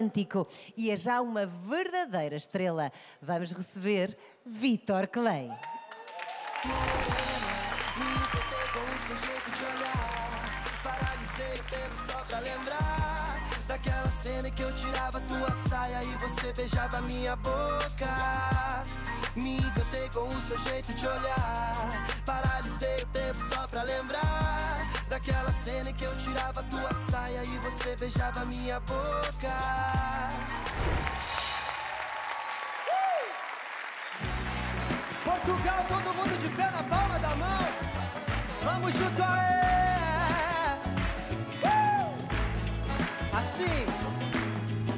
romântico e é já uma verdadeira estrela. Vamos receber Vitor Clay. Daquela cena que eu tirava tua saia E você beijava minha boca Me encantei com o seu jeito de olhar Paralisei o tempo só pra lembrar Daquela cena em que eu tirava tua saia E você beijava minha boca Portugal, todo mundo de pé na palma da mão. Vamos junto aí. Uh! Assim,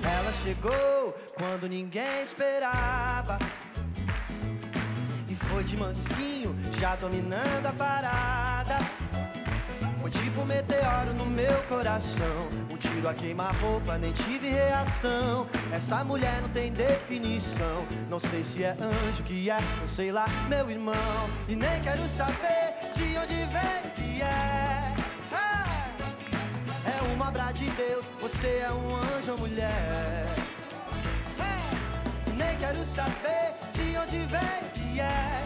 ela chegou quando ninguém esperava. E foi de mansinho, já dominando a parada. Foi tipo um meteoro no meu coração. Um tiro a queima-roupa, nem tive reação. Essa mulher não tem definição. Não sei se é anjo que é, não sei lá, meu irmão. E nem quero saber de onde vem que é. É uma obra de Deus, você é um anjo ou mulher. É! Nem quero saber de onde vem que é.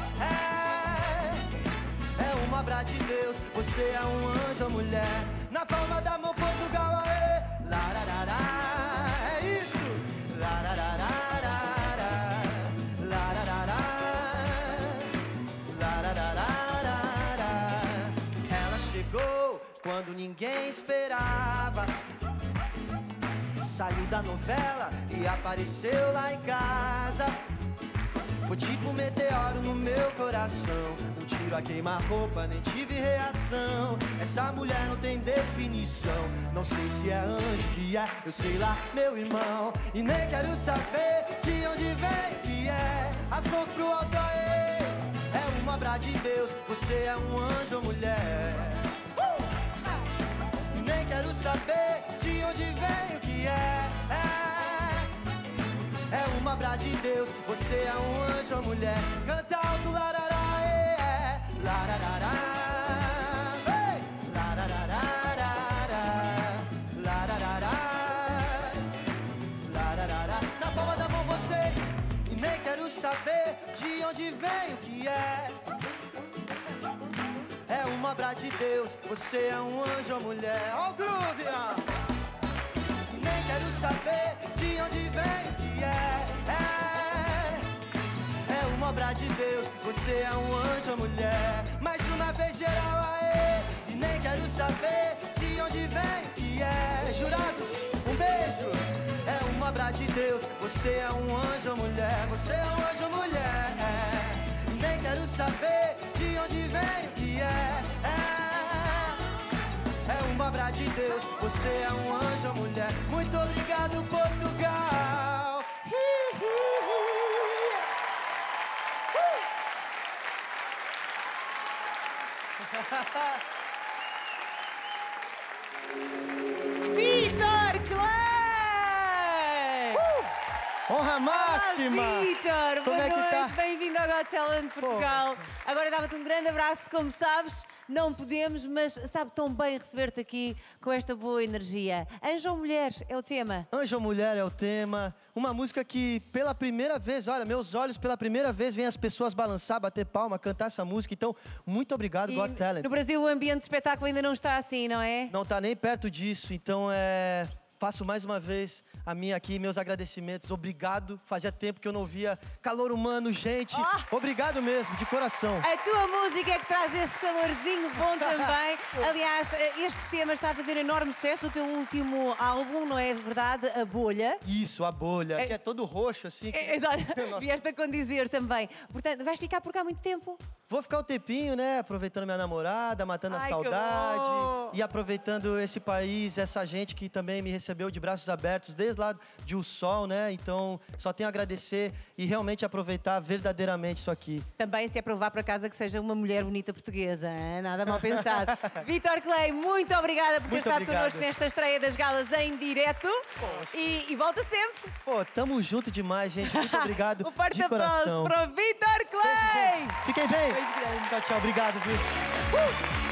É uma obra de Deus, você é um anjo ou mulher. Na palma da mão, Portugal, aê. Lararará, é isso. Lararará. Ela chegou quando ninguém esperava. Saiu da novela e apareceu lá em casa. Foi tipo um meteoro no meu coração. Tiro a queima-roupa, nem tive reação. Essa mulher não tem definição. Não sei se é anjo que é, eu sei lá, meu irmão. E nem quero saber de onde vem que é. As mãos pro alto, aê. É uma obra de Deus, você é um anjo ou mulher. Uh! E nem quero saber de onde vem o que é. é. É uma obra de Deus, você é um anjo ou mulher. Canta alto, larará, Na palma da mão vocês, e nem quero saber de onde vem o que é. É uma obra de Deus, você é um anjo ou mulher. Ó o groove, ó. E nem quero saber de onde vem o que é. É, é uma obra de Deus, você é um anjo ou mulher. Mais uma vez geral, aê. E nem quero saber de onde vem que é. Jurados, um beijo. É uma obra de Deus, você é um anjo ou mulher. Você é um anjo ou mulher. E nem quero saber de onde vem que é. é. É uma obra de Deus, você é um anjo ou mulher. Muito obrigado, Portugal. Honra máxima! Olá, Vitor! Boa é noite, tá? bem-vindo ao Got Talent Portugal. Agora dava-te um grande abraço, como sabes, não podemos, mas sabe tão bem receber-te aqui com esta boa energia. Anjo ou mulher é o tema. Anjo ou Mulher é o tema. Uma música que, pela primeira vez, olha, meus olhos, pela primeira vez, vêm as pessoas balançar, bater palma, cantar essa música. Então, muito obrigado, E Got Talent. no Brasil o ambiente de espetáculo ainda não está assim, não é? Não tá nem perto disso, então é. Faço mais uma vez a minha aqui, meus agradecimentos. Obrigado. Fazia tempo que eu não via calor humano, gente. Ah! Obrigado mesmo, de coração. A tua música é que traz esse calorzinho bom também. Aliás, este tema está a fazer enorme sucesso no teu último álbum, não é verdade? A Bolha. Isso, a bolha, É- que é todo roxo assim. que- É, Exato. Nossa. Vieste a condizer também. Portanto, vais ficar por cá muito tempo? Vou ficar um tempinho, né? Aproveitando minha namorada, matando Ai, a saudade. E aproveitando esse país, essa gente que também me recebeu de braços abertos desde lá de O Sol, né? Então, só tenho a agradecer e realmente aproveitar verdadeiramente isso aqui. Também se aprovar para casa que seja uma mulher bonita portuguesa, hein? nada mal pensado. Vitor Clay, muito obrigada por ter Muito estado obrigado. connosco nesta estreia das galas em direto. E, e volta sempre. Pô, tamo junto demais, gente. Muito obrigado o forte coração. para o Vitor Clay. Fiquem bem. Beijo grande. Tchau, tchau. Obrigado, viu?